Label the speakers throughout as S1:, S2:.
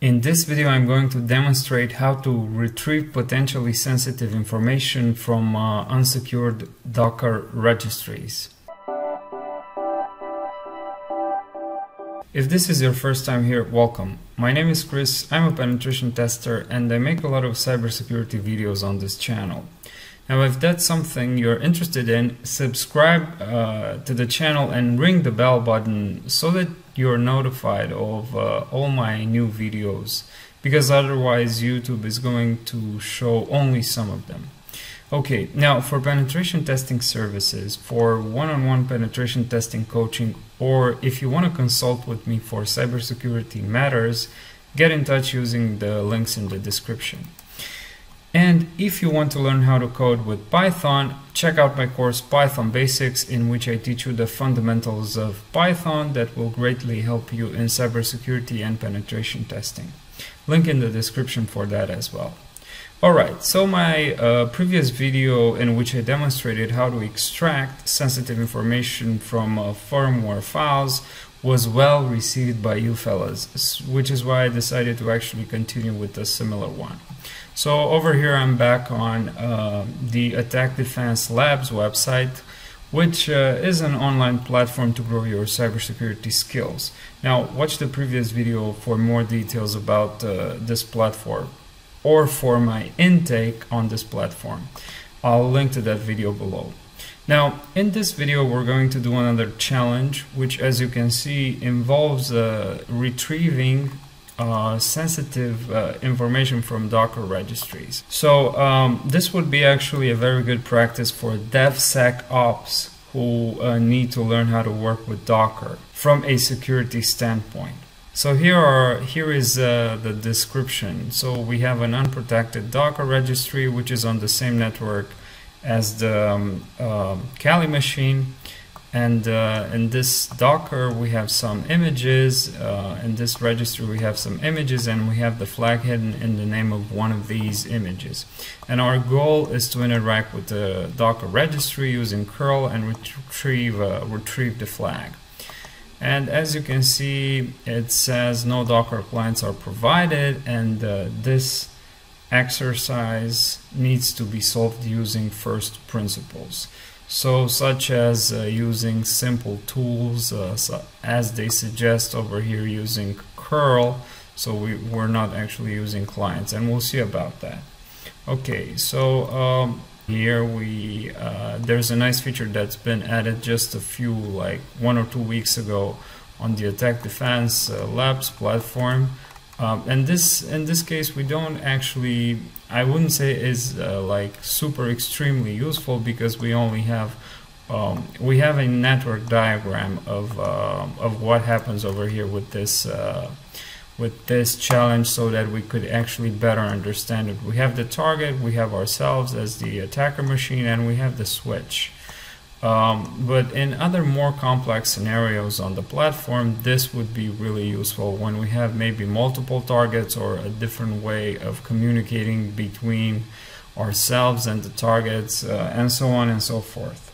S1: In this video I'm going to demonstrate how to retrieve potentially sensitive information from uh, unsecured Docker registries. If this is your first time here, welcome. My name is Cristi, I'm a penetration tester and I make a lot of cybersecurity videos on this channel. Now if that's something you're interested in, subscribe uh, to the channel and ring the bell button so that you're notified of uh, all my new videos because otherwise YouTube is going to show only some of them. Okay, now for penetration testing services, for one-on-one -on -one penetration testing coaching, or if you want to consult with me for cybersecurity matters, get in touch using the links in the description. And if you want to learn how to code with Python, check out my course Python Basics in which I teach you the fundamentals of Python that will greatly help you in cybersecurity and penetration testing. Link in the description for that as well. Alright, so my uh, previous video in which I demonstrated how to extract sensitive information from uh, firmware files was well received by you fellas, which is why I decided to actually continue with a similar one. So over here I'm back on uh, the Attack Defense Labs website which uh, is an online platform to grow your cybersecurity skills. Now watch the previous video for more details about uh, this platform or for my intake on this platform. I'll link to that video below. Now in this video we're going to do another challenge which as you can see involves uh, retrieving uh, sensitive uh, information from Docker registries. So um, this would be actually a very good practice for DevSecOps who uh, need to learn how to work with Docker from a security standpoint. So here are here is uh, the description. So we have an unprotected Docker registry which is on the same network as the um, um Kali machine. And uh, in this docker we have some images. Uh, in this registry we have some images and we have the flag hidden in the name of one of these images. And our goal is to interact with the docker registry using curl and retrieve uh, retrieve the flag. And as you can see it says no docker clients are provided and uh, this exercise needs to be solved using first principles. So such as uh, using simple tools uh, so as they suggest over here using curl. So we, we're not actually using clients and we'll see about that. Okay so um, here we uh, there's a nice feature that's been added just a few like one or two weeks ago on the attack defense uh, labs platform um, and this in this case we don't actually I wouldn't say is uh, like super extremely useful because we only have um, we have a network diagram of uh, of what happens over here with this uh, with this challenge so that we could actually better understand it. We have the target, we have ourselves as the attacker machine, and we have the switch. Um, but in other more complex scenarios on the platform, this would be really useful when we have maybe multiple targets or a different way of communicating between ourselves and the targets uh, and so on and so forth.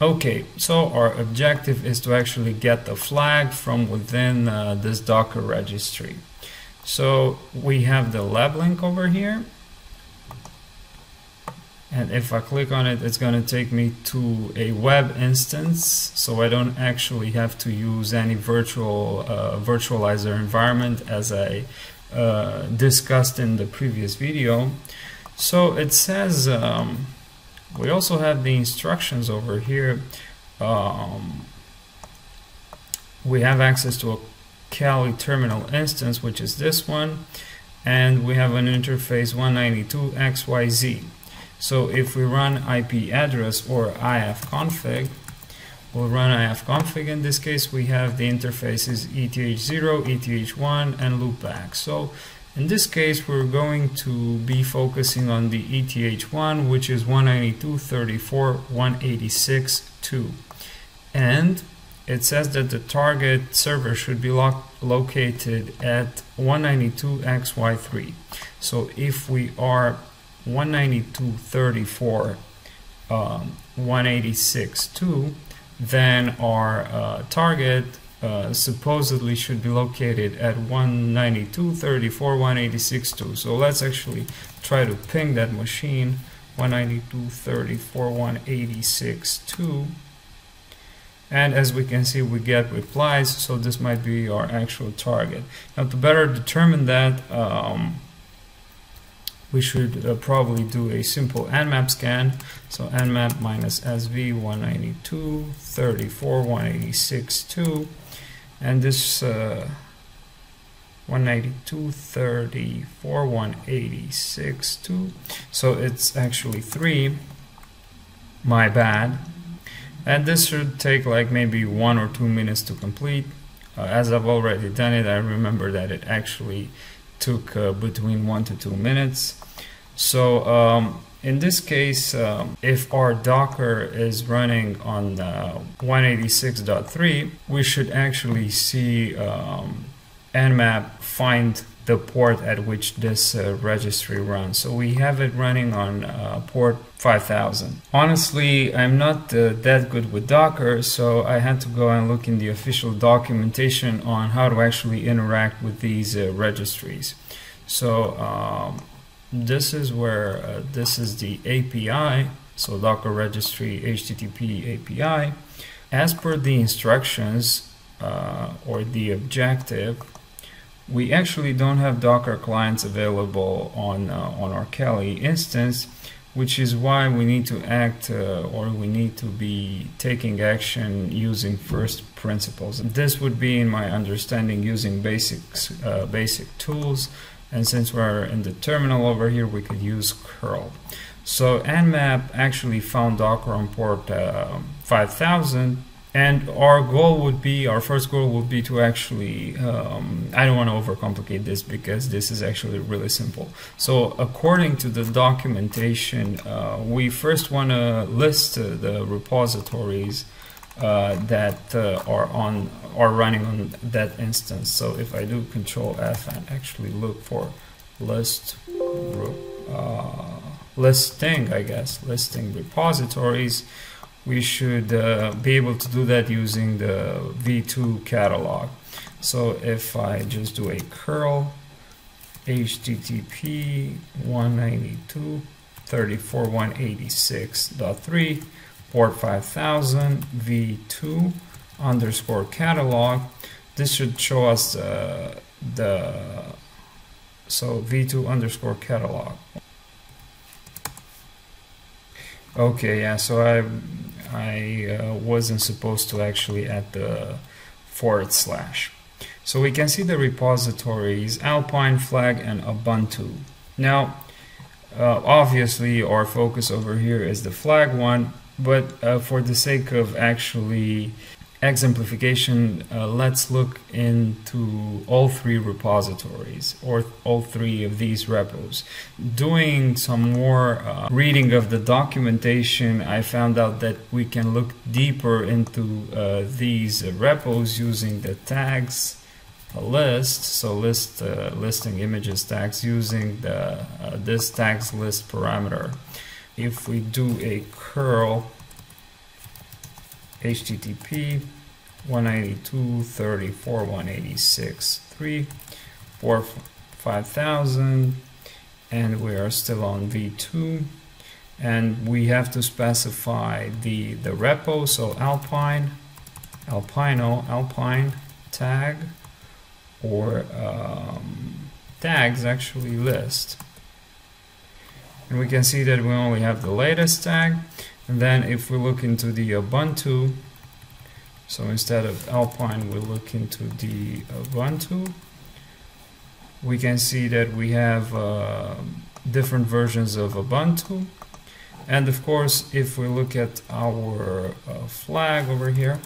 S1: Okay, so our objective is to actually get the flag from within uh, this Docker registry. So we have the lab link over here and if I click on it it's going to take me to a web instance. So I don't actually have to use any virtual uh, virtualizer environment as I uh, discussed in the previous video. So it says um, we also have the instructions over here. Um, we have access to a Kali terminal instance which is this one. And we have an interface 192xyz so if we run IP address or ifconfig, we'll run ifconfig. In this case, we have the interfaces ETH0, ETH1, and loopback. So in this case, we're going to be focusing on the ETH1, which is 192.34.186.2. And it says that the target server should be lo located at 192xy3. So if we are 192.34 um, 186.2 then our uh, target uh, supposedly should be located at 192.34.186.2. So let's actually try to ping that machine 192.34.186.2 and as we can see we get replies so this might be our actual target now to better determine that um, we should uh, probably do a simple nmap scan. So nmap minus sv 192 34 186 2 and this uh, 192 34 186 2 so it's actually 3 my bad. And this should take like maybe one or two minutes to complete. Uh, as I've already done it I remember that it actually took uh, between one to two minutes. So um, in this case um, if our docker is running on uh, 186.3 we should actually see um, nmap find the port at which this uh, registry runs. So we have it running on uh, port 5000. Honestly, I'm not uh, that good with Docker, so I had to go and look in the official documentation on how to actually interact with these uh, registries. So um, this is where uh, this is the API, so Docker registry HTTP API. As per the instructions uh, or the objective, we actually don't have Docker clients available on, uh, on our Kali instance, which is why we need to act uh, or we need to be taking action using first principles. This would be, in my understanding, using basics, uh, basic tools. And since we're in the terminal over here, we could use curl. So Nmap actually found Docker on port uh, 5000 and our goal would be our first goal would be to actually um, i don't want to overcomplicate this because this is actually really simple. So according to the documentation uh, we first want to list uh, the repositories uh, that uh, are on are running on that instance. So if i do control f and actually look for list uh, listing i guess listing repositories we should uh, be able to do that using the v2 catalog. So if I just do a curl http 192.34.186.3 port 5000 v2 underscore catalog this should show us uh, the so v2 underscore catalog okay yeah so I I uh, wasn't supposed to actually add the forward slash. So we can see the repositories Alpine, Flag, and Ubuntu. Now, uh, obviously our focus over here is the flag one, but uh, for the sake of actually exemplification, uh, let's look into all three repositories or all three of these repos. Doing some more uh, reading of the documentation, I found out that we can look deeper into uh, these repos using the tags list so list uh, listing images tags using the uh, this tags list parameter if we do a curl http 192.34.186.3 for 5000 and we are still on v2 and we have to specify the the repo so alpine alpino alpine tag or um, tags actually list. And we can see that we only have the latest tag and then if we look into the Ubuntu, so instead of Alpine, we look into the Ubuntu. We can see that we have uh, different versions of Ubuntu. And of course, if we look at our uh, flag over here,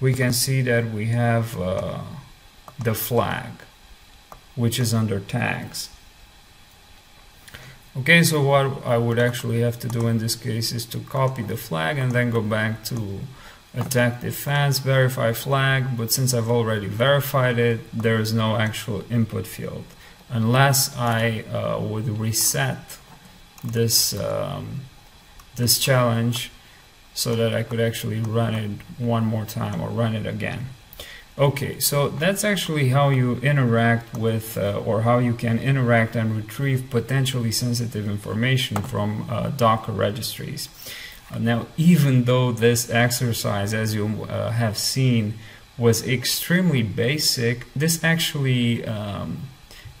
S1: we can see that we have uh, the flag, which is under tags. Okay, so what I would actually have to do in this case is to copy the flag and then go back to attack defense, verify flag, but since I've already verified it, there is no actual input field. Unless I uh, would reset this, um, this challenge so that I could actually run it one more time or run it again. Okay, so that's actually how you interact with uh, or how you can interact and retrieve potentially sensitive information from uh, Docker registries. Uh, now, even though this exercise, as you uh, have seen, was extremely basic, this actually um,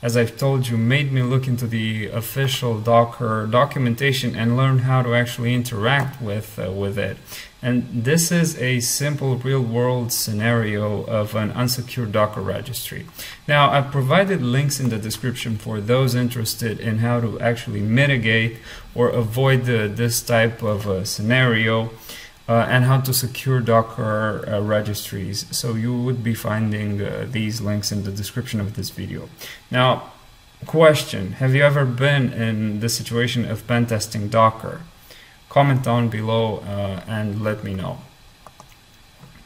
S1: as I've told you, made me look into the official Docker documentation and learn how to actually interact with uh, with it. And this is a simple real-world scenario of an unsecured Docker registry. Now, I've provided links in the description for those interested in how to actually mitigate or avoid the, this type of a scenario uh, and how to secure Docker uh, registries. So you would be finding uh, these links in the description of this video. Now, question, have you ever been in the situation of pen testing Docker? Comment down below uh, and let me know.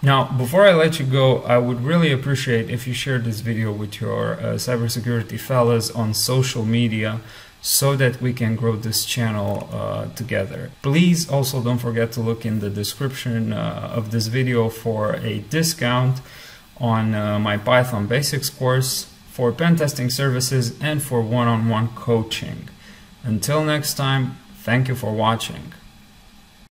S1: Now, before I let you go, I would really appreciate if you shared this video with your uh, cybersecurity fellas on social media so that we can grow this channel uh, together. Please also don't forget to look in the description uh, of this video for a discount on uh, my Python Basics course for pen testing services and for one-on-one -on -one coaching. Until next time, thank you for watching.